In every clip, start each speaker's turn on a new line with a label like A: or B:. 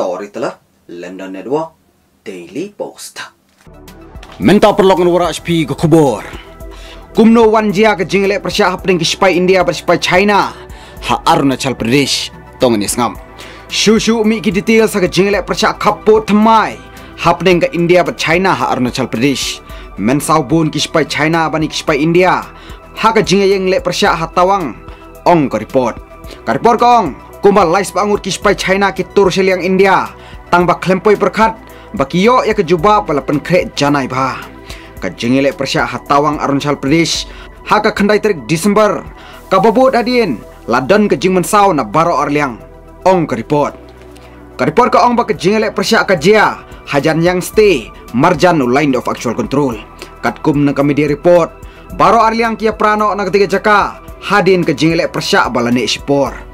A: story telah London Network Daily Post.
B: Menta perlok wara HP ke kubur. Kumno wanjia ke jingle persya happening ke spy India spy China. Ha Arunachal Pradesh. Tong ni ngam. Shu shu mi ki detail sa ke jingle persya kapo thamai. Happening ke India ber China ha Arunachal Pradesh. Men sau bun ki spy China bani ki spy India. Ha ke jingle yang le persya ha tawang. Ong ke report. Ka report kong kumbal lais bangur kispai China ki tur seliang India. Tang ba klempoi perkat bakiyo ya ke juba pala penkre janai ba. Ka jengile persya hatawang Arunachal Pradesh ha ka khandai tarik Disember. Ka babut adien ladan ke jingman sau na baro arliang. Ong ka report. Ka report ka ong ba ke jingile persya ka jia hajan yang stay marjan no line of actual control. Kat kum na kami di report baro arliang kia prano na ketiga jaka hadin ke jingile persya balane sipor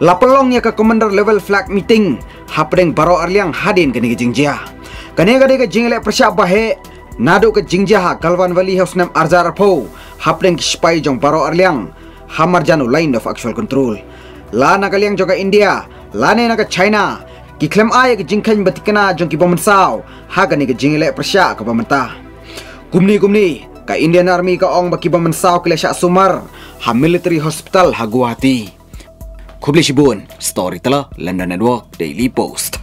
B: lapelong ya ke commander level flag meeting. Hapdeng baro arliang hadin ke jingjia. Kane gade ke jingle persya bahe. Nado ke jingjia ha kalwan valley house nam arzar pho hapdeng ke spy jong baro arliang. Hamar janu line of actual control. La na kaliang joka india. La ne na china. Ki klem ay ke jingkhan batikana jong ki bomensau ha gane ke jingle persya ke bomenta kumni kumni ka indian army ka ong baki bomensau ke lesha sumar. Ha military hospital ha guwahati Kubli Shibun, Storyteller, London Network, Daily Post.